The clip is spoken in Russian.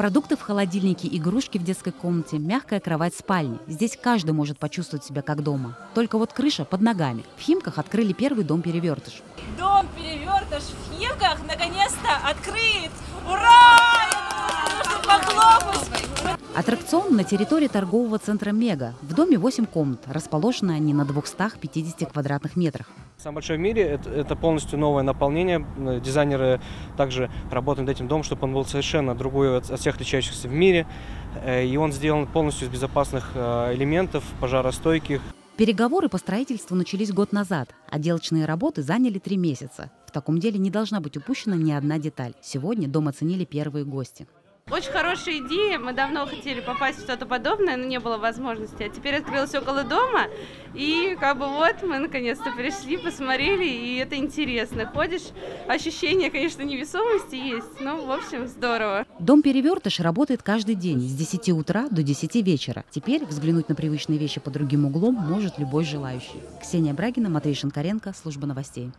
Продукты в холодильнике, игрушки в детской комнате, мягкая кровать в спальне. Здесь каждый может почувствовать себя как дома. Только вот крыша под ногами. В Химках открыли первый дом-перевертыш. Дом перевертыш в Химках наконец-то открыт! Ура! Аттракцион на территории торгового центра «Мега». В доме 8 комнат. Расположены они на 250 квадратных метрах. Самое большое в мире это, это полностью новое наполнение. Дизайнеры также работают над этим домом, чтобы он был совершенно другой от, от всех отличающихся в мире. Э, и он сделан полностью из безопасных э, элементов, пожаростойких. Переговоры по строительству начались год назад. Отделочные работы заняли три месяца. В таком деле не должна быть упущена ни одна деталь. Сегодня дом оценили первые гости. Очень хорошая идея. Мы давно хотели попасть в что-то подобное, но не было возможности. А теперь открылось около дома. И как бы вот мы наконец-то пришли, посмотрели, и это интересно. Ходишь, ощущение, конечно, невесомости есть, но, в общем, здорово. Дом Перевертыш работает каждый день с 10 утра до 10 вечера. Теперь взглянуть на привычные вещи под другим углом может любой желающий. Ксения Брагина, Матвей Шинкаренко, служба новостей.